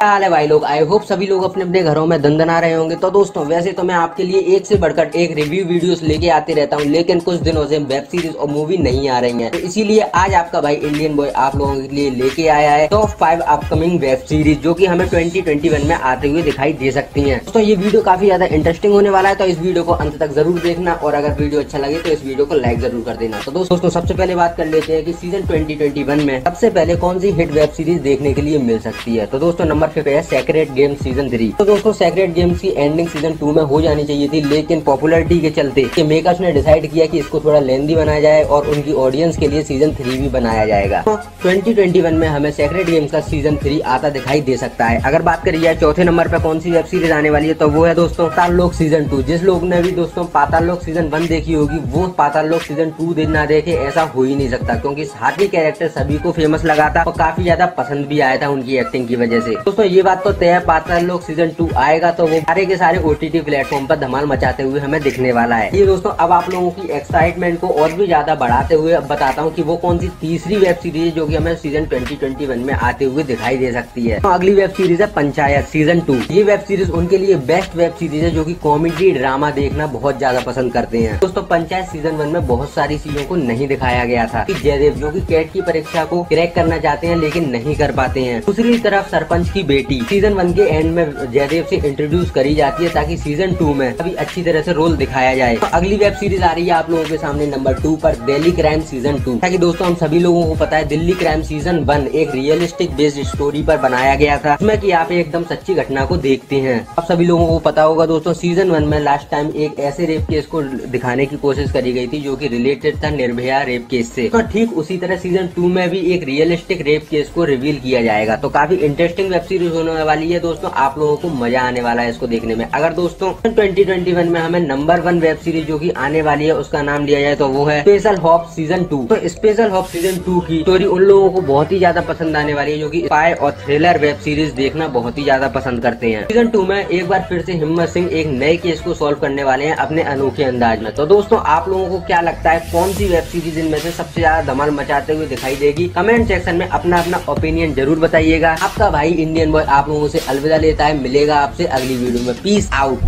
है भाई लोग आई होप सभी लोग अपने अपने घरों में दंदना रहे होंगे। तो दोस्तों, वैसे तो मैं आपके लिए एक से बढ़कर एक रिव्यू वीडियोस लेके आते रहता हूँ, लेकिन कुछ दिनों से वेब सीरीज़ और मूवी नहीं आ रही है। तो इसीलिए आज आपका भाई इंडियन बॉय आप लोगों के लिए लेके आया है top five upcoming web series जो की हमें ट्वेंटी में आते हुए दिखाई दे सकती है। दोस्तों, ये वीडियो काफ़ी ज़्यादा इंटरेस्टिंग होने वाला है तो इस वीडियो को अंत तक ज़रूर देखना, और अगर वीडियो अच्छा लगे तो इस वीडियो को लाइक ज़रूर कर देना। तो दोस्तों सबसे पहले बात कर लेते हैं की सीज़न ट्वेंटी में सबसे पहले कौन सी हिट वेब सीरीज़ देखने के लिए मिल सकती है? तो दोस्तों नंबर फिफ्थ है सेक्रेट गेम सीज़न थ्री तो दोस्तों सेक्रेट गेम्स की एंडिंग सीज़न टू में हो जानी चाहिए थी, लेकिन पॉपुलरिटी के चलते मेकर्स ने डिसाइड किया कि इसको थोड़ा लेंदी बनाया जाए और उनकी ऑडियंस के लिए सीज़न थ्री भी बनाया जाएगा। तो ट्वेंटी में हमें सेक्रेट गेम्स का सीज़न थ्री आता दिखाई दे सकता है। अगर बात करी जाए, चौथे नंबर पर कौन सी वेब सीरीज़ आने वाली है तो वो है दोस्तों पाताल लोक सीज़न टू जिस लोग ने भी दोस्तों पाताल लोक सीज़न वन देखी होगी, वो पाताल लोक सीज़न टू दिन ना देखे, ऐसा हो ही नहीं सकता, क्योंकि हाथी कैरेक्टर सभी को फ़ेमस लगा था और काफ़ी ज़्यादा पसंद भी आया था उनकी एक्टिंग की वजह से। दोस्तों ये बात तो तय पाताल लोग सीज़न टू आएगा तो वो सारे के सारे ओटीटी प्लेटफॉर्म पर धमाल मचाते हुए हमें दिखने वाला है। ये दोस्तों, अब आप लोगों की एक्साइटमेंट को और भी ज़्यादा बढ़ाते हुए अब बताता हूँ की वो कौन सी तीसरी वेब सीरीज़ जो की हमें सीज़न ट्वेंटी में आते हुए दिखाई दे सकती है। तो अगली वेब सीरीज़ है पंचायत सीज़न टू ये वेब सीरीज़ उनके लिए बेस्ट वेब सीरीज़ है जो की कॉमेडी ड्रामा देखना बहुत ज़्यादा पसंद करते हैं। दोस्तों, पंचायत सीज़न वन में बहुत सारी चीज़ों को नहीं दिखाया गया था जयदेव जो की कैट की परीक्षा को क्रैक करना चाहते हैं लेकिन नहीं कर पाते हैं। दूसरी तरफ़ सरपंच की बेटी। सीज़न वन के एंड में जयदेव से इंट्रोड्यूस करी जाती है ताकि सीज़न टू में अभी अच्छी तरह से रोल दिखाया जाए। तो अगली वेब सीरीज़ आ रही है आप लोगों के सामने नंबर टू पर दिल्ली क्राइम सीज़न टू ताकि दोस्तों, हम सभी लोगों को पता है दिल्ली क्राइम सीज़न वन एक रियलिस्टिक बेस्ड स्टोरी पर बनाया गया था, जिसमें की आप एकदम सच्ची घटना को देखते हैं। आप सभी लोगों को पता होगा दोस्तों सीज़न वन में लास्ट टाइम एक ऐसे रेप केस को दिखाने की कोशिश करी गई थी, जो की रिलेटेड था निर्भया रेप केस से। तो ठीक उसी तरह सीज़न टू में भी एक रियलिस्टिक रेप केस को रिवील किया जाएगा। तो काफ़ी इंटरेस्टिंग वेब सीरीज़ होने वाली है दोस्तों। आप लोगों को मज़ा आने वाला है इसको देखने में। अगर दोस्तों 2021 में हमें नंबर वन वेब सीरीज़ जो की आने वाली है, उसका नाम लिया जाए तो वो है स्पेशल हॉप सीज़न टू तो स्पेशल हॉप सीज़न टू की स्टोरी उन लोगों को बहुत ही ज़्यादा पसंद आने वाली है, जो की स्पाई और थ्रिलर वेब सीरीज़ देखना बहुत ही ज़्यादा पसंद करते हैं। सीज़न टू में एक बार फिर से हिम्मत सिंह एक नए केस को सोल्व करने वाले हैं अपने अनोखे अंदाज में। तो दोस्तों, आप लोगों को क्या लगता है, कौन सी वेब सीरीज़ इनमें से सबसे ज़्यादा धमाल मचाते हुए दिखाई देगी? कमेंट सेक्शन में अपना अपना ओपिनियन ज़रूर बताइएगा। आपका भाई इंडियन बॉय आप लोगों से अलविदा लेता है। मिलेगा आपसे अगली वीडियो में। Peace out